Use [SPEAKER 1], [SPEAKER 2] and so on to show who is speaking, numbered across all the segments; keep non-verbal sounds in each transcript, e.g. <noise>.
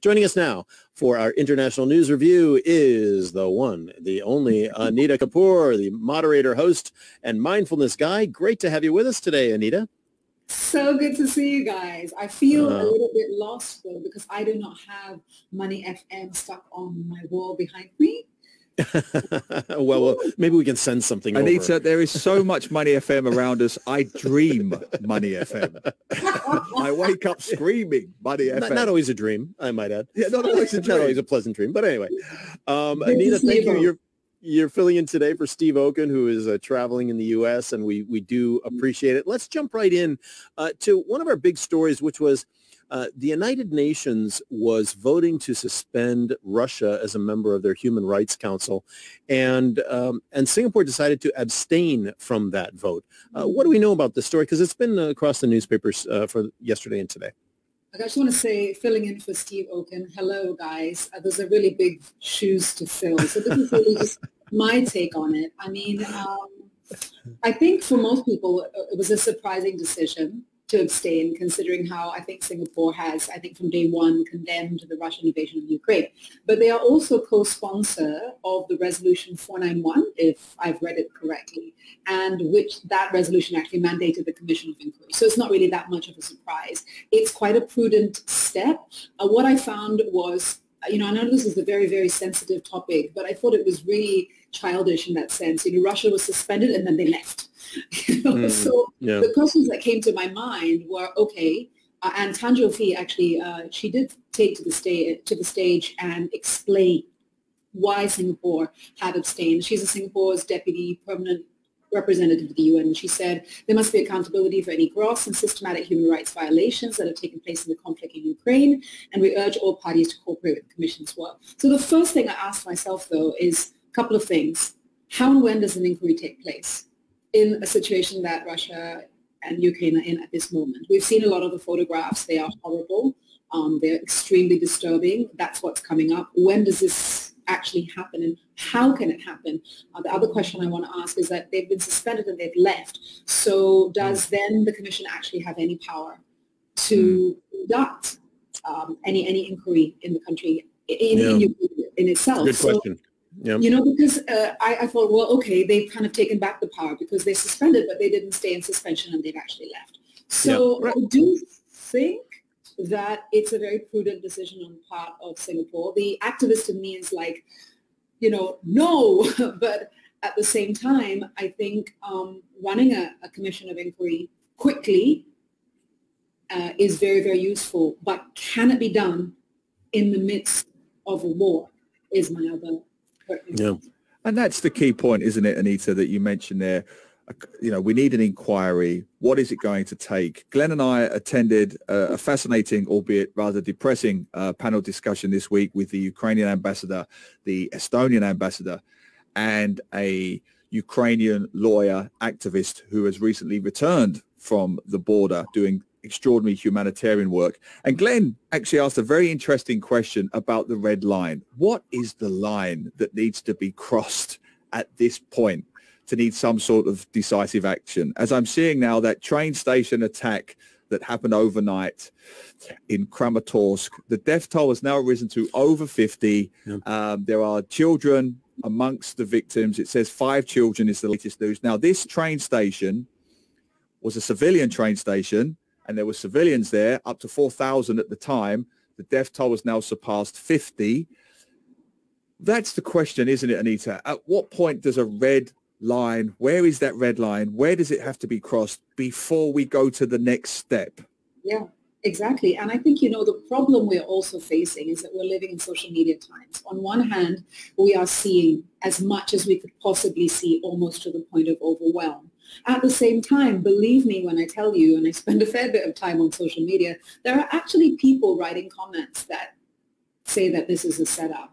[SPEAKER 1] Joining us now for our international news review is the one, the only <laughs> Anita Kapoor, the moderator, host, and mindfulness guy. Great to have you with us today, Anita.
[SPEAKER 2] So good to see you guys. I feel uh, a little bit lost though because I do not have Money FM stuck on my wall behind me. <laughs>
[SPEAKER 1] well, well, maybe we can send something.
[SPEAKER 3] Anita,
[SPEAKER 1] over.
[SPEAKER 3] there is so much Money FM around us. I dream Money FM. <laughs> I wake up screaming Money
[SPEAKER 1] not,
[SPEAKER 3] FM.
[SPEAKER 1] Not always a dream, I might add.
[SPEAKER 3] Yeah, not always a dream. <laughs>
[SPEAKER 1] not always a pleasant dream. But anyway, um, Anita, thank you. You're you're filling in today for Steve Okun, who is uh, traveling in the U.S., and we we do appreciate it. Let's jump right in uh, to one of our big stories, which was uh, the United Nations was voting to suspend Russia as a member of their Human Rights Council, and um, and Singapore decided to abstain from that vote. Uh, what do we know about this story? Because it's been across the newspapers uh, for yesterday and today.
[SPEAKER 2] I just want to say, filling in for Steve Okun, hello guys. Uh, there's a really big shoes to fill, so this is really just <laughs> my take on it. I mean. Um, I think for most people, it was a surprising decision to abstain, considering how I think Singapore has, I think from day one, condemned the Russian invasion of Ukraine. But they are also co-sponsor of the resolution 491, if I've read it correctly, and which that resolution actually mandated the Commission of Inquiry. So it's not really that much of a surprise. It's quite a prudent step. Uh, what I found was you know, I know this is a very, very sensitive topic, but I thought it was really childish in that sense. You know, Russia was suspended and then they left. <laughs> You know? mm, so yeah. the questions that came to my mind were, okay, uh, and Tan Jo Fee actually, uh, she did take to the stage to the stage and explain why Singapore had abstained. She's a Singapore's deputy permanent representative to the UN, and she said there must be accountability for any gross and systematic human rights violations that have taken place in the conflict in Ukraine, and we urge all parties to cooperate with the Commission's work. So the first thing I asked myself, though, is a couple of things. How and when does an inquiry take place in a situation that Russia and Ukraine are in at this moment? We've seen a lot of the photographs. They are horrible. Um, they're extremely disturbing. That's what's coming up. When does this actually happen and how can it happen? Uh, the other question I want to ask is that they've been suspended and they've left. So does mm. then the commission actually have any power to mm. conduct um, any any inquiry in the country in, yeah. in, in, itself?
[SPEAKER 1] Good question.
[SPEAKER 2] So, You know, because uh, I, I, thought, well, okay, they've kind of taken back the power because they suspended, but they didn't stay in suspension and they've actually left. So right. I do think that it's a very prudent decision on the part of Singapore. The activist in me is like, you know, no, <laughs> but at the same time, I think um, running a, a, commission of inquiry quickly uh, is very, very useful. But can it be done in the midst of a war is my other.
[SPEAKER 3] Yeah. And that's the key point, isn't it, Anita, that you mentioned there you know, we need an inquiry. What is it going to take? Glenn and I attended a, fascinating, albeit rather depressing, uh, panel discussion this week with the Ukrainian ambassador, the Estonian ambassador, and a Ukrainian lawyer activist who has recently returned from the border doing extraordinary humanitarian work. And Glenn actually asked a very interesting question about the red line. What is the line that needs to be crossed at this point? to need some sort of decisive action. As I'm seeing now, that train station attack that happened overnight in Kramatorsk, the death toll has now risen to over 50. Yeah. Um, there are children amongst the victims. It says five children is the latest news. Now, this train station was a civilian train station, and there were civilians there, up to 4,000 at the time. The death toll has now surpassed 50. That's the question, isn't it, Anita? At what point does a red line? Where is that red line? Where does it have to be crossed before we go to the next step?
[SPEAKER 2] Yeah, exactly. And I think, you know, the problem we're also facing is that we're living in social media times. On one hand, we are seeing as much as we could possibly see almost to the point of overwhelm. At the same time, believe me when I tell you, and I spend a fair bit of time on social media, there are actually people writing comments that say that this is a setup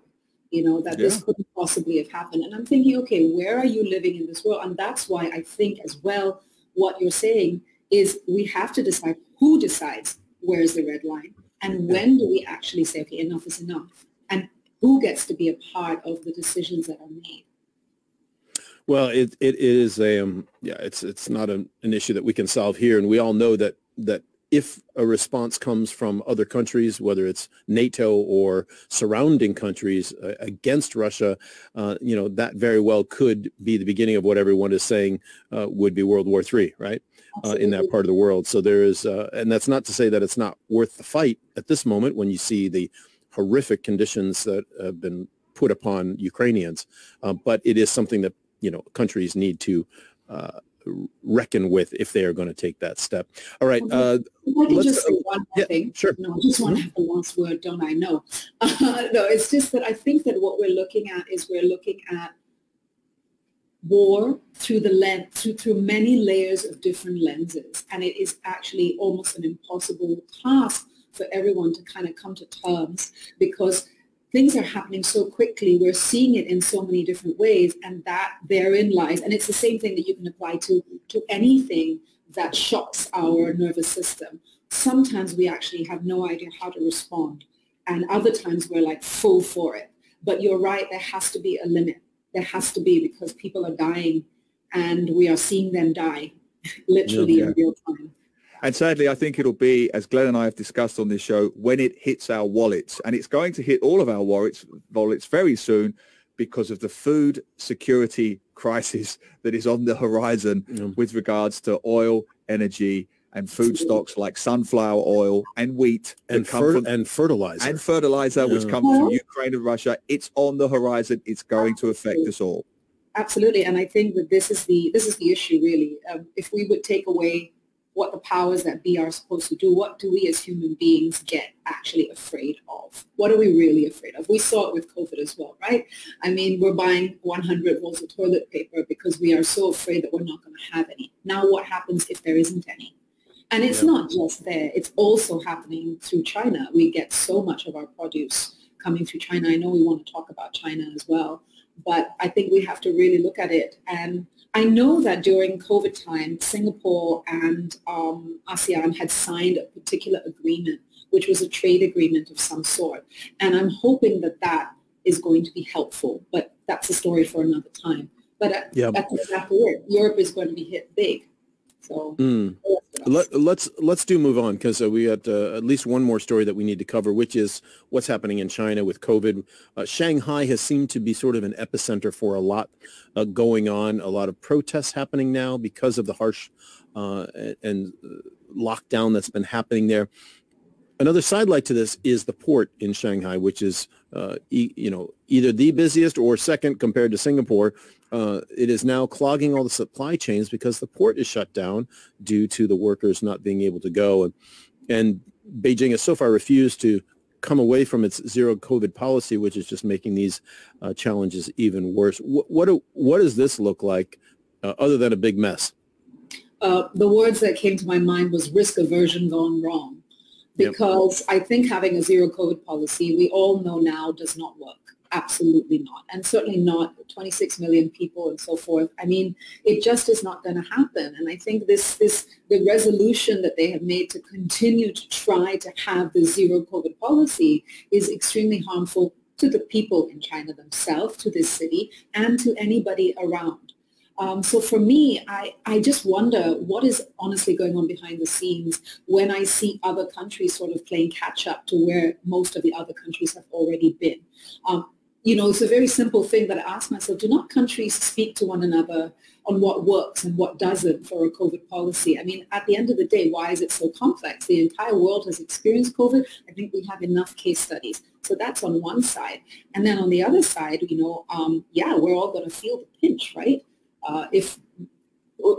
[SPEAKER 2] you know, that yeah. this couldn't possibly have happened. And I'm thinking, okay, where are you living in this world? And that's why I think as well, what you're saying is we have to decide who decides where's the red line and when do we actually say, okay, enough is enough? And who gets to be a part of the decisions that are made?
[SPEAKER 1] Well, it, it is a um, yeah, it's it's not an, an issue that we can solve here, and we all know that that if a response comes from other countries, whether it's NATO or surrounding countries uh, against Russia, uh, you know, that very well could be the beginning of what everyone is saying uh, would be World War III, right? Uh, in that part of the world. So there is, uh, and that's not to say that it's not worth the fight at this moment when you see the horrific conditions that have been put upon Ukrainians. Uh, but it is something that, you know, countries need to uh, reckon with if they are going to take that step. All right. Uh,
[SPEAKER 2] I can just say one
[SPEAKER 1] yeah,
[SPEAKER 2] thing.
[SPEAKER 1] Sure.
[SPEAKER 2] No, I just want to have the last word, don't I? No. Uh, <laughs> no, it's just that I think that what we're looking at is we're looking at war through the lens, through, through many layers of different lenses. And it is actually almost an impossible task for everyone to kind of come to terms because things are happening so quickly. We're seeing it in so many different ways, and that therein lies. And it's the same thing that you can apply to to anything that shocks our nervous system. Sometimes we actually have no idea how to respond, and other times we're like full for it. But you're right. There has to be a limit. There has to be because people are dying, and we are seeing them die, <laughs> literally yeah. in real time.
[SPEAKER 3] And sadly, I think it'll be, as Glenn and I have discussed on this show, when it hits our wallets. And it's going to hit all of our wallets, wallets very soon because of the food security crisis <laughs> that is on the horizon mm. with regards to oil, energy, and food stocks like sunflower oil and wheat
[SPEAKER 1] and, fer- from, and fertilizer
[SPEAKER 3] and fertilizer, yeah. which comes from Ukraine and Russia. It's on the horizon. It's going to affect us all.
[SPEAKER 2] Absolutely, and I think that this is the this is the issue really. Um, if we would take away what the powers that be are supposed to do. What do we as human beings get actually afraid of? What are we really afraid of? We saw it with COVID as well, right? I mean, we're buying 100 rolls of toilet paper because we are so afraid that we're not going to have any. Now what happens if there isn't any? And it's yeah. not just there. It's also happening through China. We get so much of our produce coming through China. I know we want to talk about China as well, but I think we have to really look at it and I know that during COVID time, Singapore and um, ASEAN had signed a particular agreement, which was a trade agreement of some sort. And I'm hoping that that is going to be helpful, but that's a story for another time. But at, yeah. that's exactly it. Europe is going to be hit big. So
[SPEAKER 1] mm. Let, us let's, let's do move on because uh, we got uh, at least one more story that we need to cover, which is what's happening in China with COVID. Uh, Shanghai has seemed to be sort of an epicenter for a lot uh, going on, a lot of protests happening now because of the harsh uh, and uh, lockdown that's been happening there. Another sidelight to this is the port in Shanghai, which is, e- you know, either the busiest or second compared to Singapore uh, it is now clogging all the supply chains because the port is shut down due to the workers not being able to go. And, and Beijing has so far refused to come away from its zero COVID policy, which is just making these uh, challenges even worse. What, what, do, what does this look like uh, other than a big mess?
[SPEAKER 2] Uh, the words that came to my mind was risk aversion gone wrong. Because yep. I think having a zero COVID policy, we all know now does not work. Absolutely not. And certainly not 26 million people and so forth. I mean, it just is not going to happen. And I think this, this, the resolution that they have made to continue to try to have the zero COVID policy is extremely harmful to the people in China themselves, to this city, and to anybody around. Um, so for me, I, I just wonder what is honestly going on behind the scenes when I see other countries sort of playing catch up to where most of the other countries have already been. Um, you know, it's a very simple thing that I ask myself, do not countries speak to one another on what works and what doesn't for a COVID policy? I mean, at the end of the day, why is it so complex? The entire world has experienced COVID. I think we have enough case studies. So that's on one side. And then on the other side, you know, um, yeah, we're all going to feel the pinch, right? Uh, if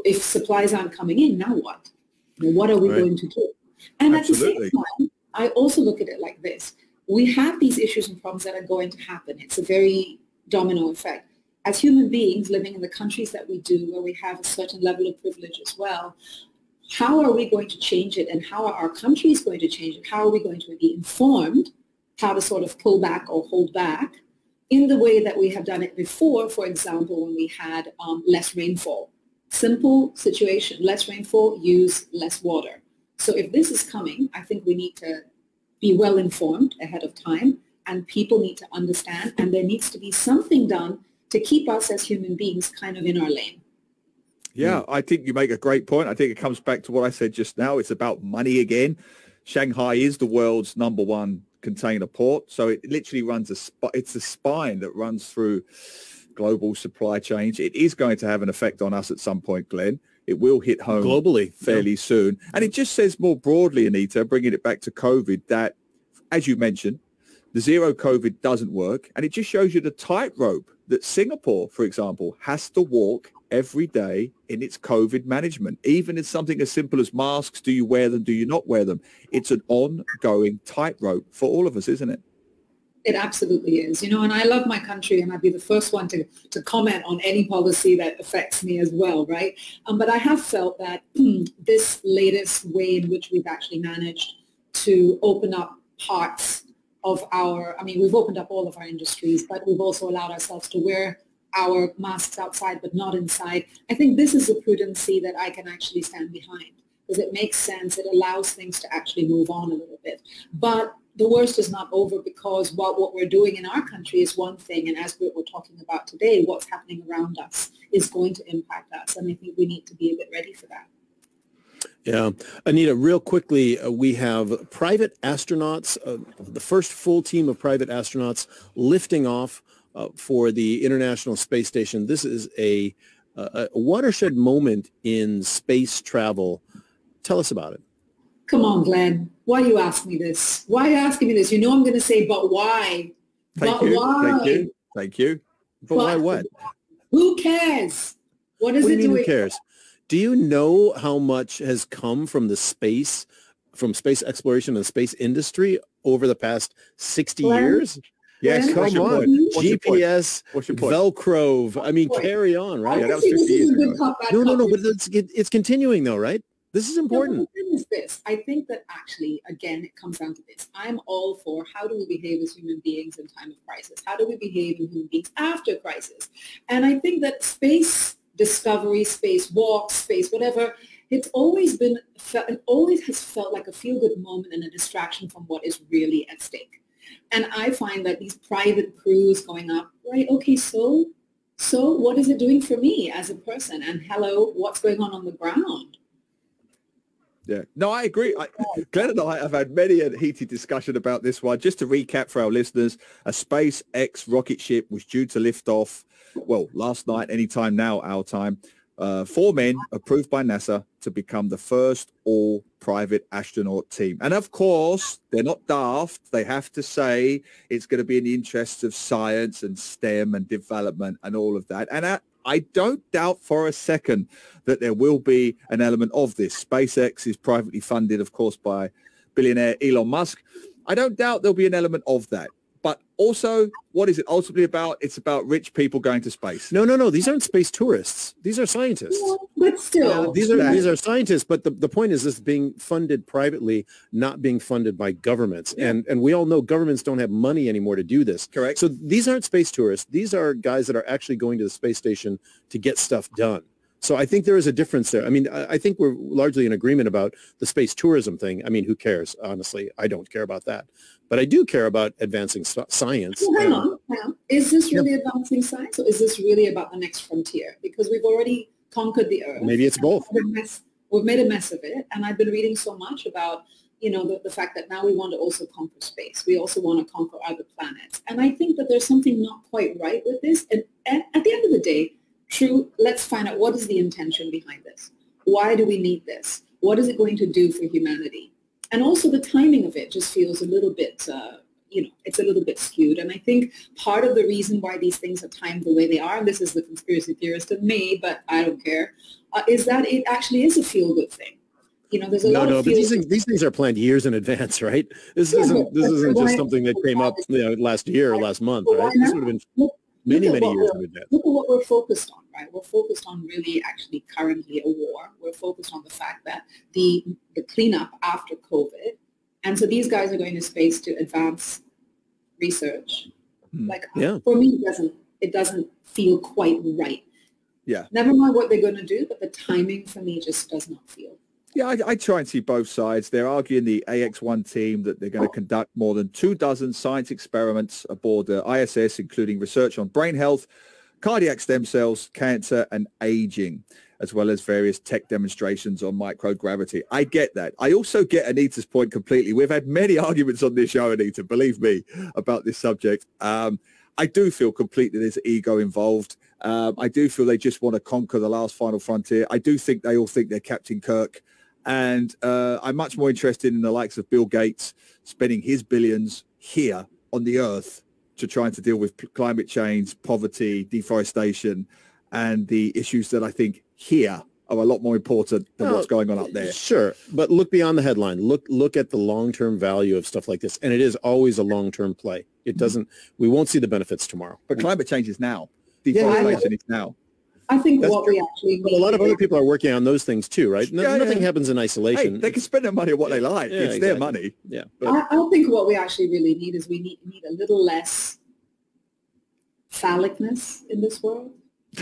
[SPEAKER 2] if supplies aren't coming in, now what? What are we right. going to do? And Absolutely. at the same time, I also look at it like this we have these issues and problems that are going to happen. It's a very domino effect. As human beings living in the countries that we do, where we have a certain level of privilege as well, how are we going to change it and how are our countries going to change it? How are we going to be informed how to sort of pull back or hold back in the way that we have done it before, for example, when we had um, less rainfall. Simple situation, less rainfall, use less water. So if this is coming, I think we need to be well informed ahead of time and people need to understand and there needs to be something done to keep us as human beings kind of in our lane.
[SPEAKER 3] Yeah, I think you make a great point. I think it comes back to what I said just now. It's about money again. Shanghai is the world's number one container port, so it literally runs a sp- it's a spine that runs through global supply chains. It is going to have an effect on us at some point, Glenn. It will hit home
[SPEAKER 1] globally
[SPEAKER 3] fairly yeah. soon. And it just says more broadly, Anita, bringing it back to COVID, that as you mentioned, the zero COVID doesn't work. And it just shows you the tightrope that Singapore, for example, has to walk every day in its COVID management. Even in something as simple as masks, do you wear them, do you not wear them? It's an ongoing tightrope for all of us, isn't it?
[SPEAKER 2] It absolutely is. You know, and I love my country and I'd be the first one to, to comment on any policy that affects me as well, right? Um, but I have felt that <clears throat> this latest way in which we've actually managed to open up parts of our, I mean, we've opened up all of our industries, but we've also allowed ourselves to wear our masks outside but not inside. I think this is a prudency that I can actually stand behind because it makes sense. It allows things to actually move on a little bit. But the worst is not over because what, what we're doing in our country is one thing. And as we're, talking about today, what's happening around us is going to impact us. And I think we need to be a bit ready for that.
[SPEAKER 1] Yeah. Anita, real quickly, uh, we have private astronauts, uh, the first full team of private astronauts lifting off uh, for the International Space Station. This is a, a watershed moment in space travel. Tell us about it.
[SPEAKER 2] Come on, Glenn. Why are you ask me this? Why are you asking me this? You know I'm going to say, but why?
[SPEAKER 3] Thank
[SPEAKER 2] but
[SPEAKER 3] you.
[SPEAKER 2] why?
[SPEAKER 3] Thank you. Thank you. But, but
[SPEAKER 1] why what?
[SPEAKER 2] Who cares? What is
[SPEAKER 1] what
[SPEAKER 2] it
[SPEAKER 1] do you mean
[SPEAKER 2] doing?
[SPEAKER 1] Who cares? Do you know how much has come from the space, from space exploration and space industry over the past 60 Glenn? years?
[SPEAKER 3] Yes,
[SPEAKER 1] come on. GPS, Velcro. I mean, carry on, right?
[SPEAKER 3] Yeah, that was 50 years ago.
[SPEAKER 1] No, no, no, but it's, it's continuing though, right? This is important.
[SPEAKER 2] the thing is this. I think that actually, again, it comes down to this. I'm all for how do we behave as human beings in time of crisis? How do we behave as human beings after crisis? And I think that space discovery, space walk, space whatever, it's always been, it always has felt like a feel-good moment and a distraction from what is really at stake. And I find that these private crews going up, right, okay, so, so what is it doing for me as a person? And hello, what's going on on the ground?
[SPEAKER 3] Yeah, no, I agree. I, Glenn and I have had many a heated discussion about this one. Just to recap for our listeners, a SpaceX rocket ship was due to lift off, well, last night, anytime now, our time. Uh, four men approved by NASA to become the first all private astronaut team. And of course, they're not daft. They have to say it's going to be in the interests of science and STEM and development and all of that. And at, I don't doubt for a second that there will be an element of this. SpaceX is privately funded, of course, by billionaire Elon Musk. I don't doubt there'll be an element of that. But also, what is it ultimately about? It's about rich people going to space.
[SPEAKER 1] No, no, no. These aren't space tourists. These are scientists. Yeah,
[SPEAKER 2] but still,
[SPEAKER 1] uh, these are these are scientists. But the, the point is, this being funded privately, not being funded by governments. Yeah. And and we all know governments don't have money anymore to do this.
[SPEAKER 3] Correct.
[SPEAKER 1] So these aren't space tourists. These are guys that are actually going to the space station to get stuff done. So I think there is a difference there. I mean, I think we're largely in agreement about the space tourism thing. I mean, who cares? Honestly, I don't care about that. But I do care about advancing science.
[SPEAKER 2] Well, hang on, hang on. Is this really yeah. advancing science or is this really about the next frontier? Because we've already conquered the Earth.
[SPEAKER 1] Maybe it's both.
[SPEAKER 2] We've made, we've made a mess of it. And I've been reading so much about, you know, the, the fact that now we want to also conquer space. We also want to conquer other planets. And I think that there's something not quite right with this. And, and at the end of the day, true, let's find out what is the intention behind this? Why do we need this? What is it going to do for humanity? And also the timing of it just feels a little bit, uh, you know, it's a little bit skewed. And I think part of the reason why these things are timed the way they are, and this is the conspiracy theorist of me, but I don't care, uh, is that it actually is a feel-good thing. You know, there's a
[SPEAKER 1] no,
[SPEAKER 2] lot
[SPEAKER 1] no,
[SPEAKER 2] of
[SPEAKER 1] but these things, these things are planned years in advance, <laughs> right? This yeah, isn't this isn't just something that came up you know, last year or last month, right? This would have been many, many years in advance.
[SPEAKER 2] Look at what we're focused on, right? We're focused on really actually currently a war. We're focused on the fact that the, the cleanup after COVID. And so these guys are going to space to advance research.
[SPEAKER 1] Mm.
[SPEAKER 2] Like
[SPEAKER 1] yeah.
[SPEAKER 2] for me, it doesn't, it doesn't feel quite right.
[SPEAKER 3] Yeah.
[SPEAKER 2] Never mind what they're going to do, but the timing for me just does not feel
[SPEAKER 3] yeah, I, I, try and see both sides. They're arguing the AX-1 team that they're going to conduct more than two dozen science experiments aboard the ISS, including research on brain health, cardiac stem cells, cancer, and aging, as well as various tech demonstrations on microgravity. I get that. I also get Anita's point completely. We've had many <laughs> arguments on this show, Anita, believe me, about this subject. Um, I do feel completely there's ego involved. Um, I do feel they just want to conquer the last final frontier. I do think they all think they're Captain Kirk. And uh, I'm much more interested in the likes of Bill Gates spending his billions here on the earth to trying to deal with climate change, poverty, deforestation, and the issues that I think here are a lot more important than what's going on up there.
[SPEAKER 1] Sure, but look beyond the headline. Look look at the long-term value of stuff like this, and it is always a long-term play. It doesn't. We won't see the benefits tomorrow.
[SPEAKER 3] But climate change is now. Deforestation yeah, is now.
[SPEAKER 2] I think That's what true. we actually
[SPEAKER 1] But a lot of other people are working on those things too, right? No, yeah, nothing yeah. happens in isolation.
[SPEAKER 3] Hey, they can spend their money on what they like. Yeah, it's exactly. their money.
[SPEAKER 1] Yeah.
[SPEAKER 2] But, I, I think what we actually really need is we need, need a little less phallicness in this world. <laughs>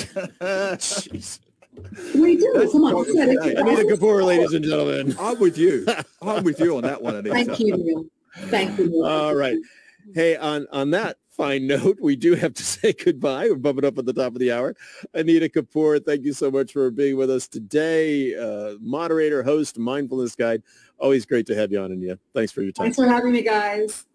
[SPEAKER 2] Jeez. We do. That's Come on.
[SPEAKER 1] Anita Kapoor, ladies and gentlemen. <laughs>
[SPEAKER 3] I'm with you. I'm with you on that one, <laughs> Anita.
[SPEAKER 2] Thank you, Neil. Thank you. Neil.
[SPEAKER 1] All right. Hey, on on that fine note, we do have to <laughs> say goodbye. We're bumping up at the top of the hour. Anita Kapoor, thank you so much for being with us today. Uh, moderator, host, mindfulness guide. Always great to have you on, Anita. Thanks for your time.
[SPEAKER 2] Thanks for having me, guys.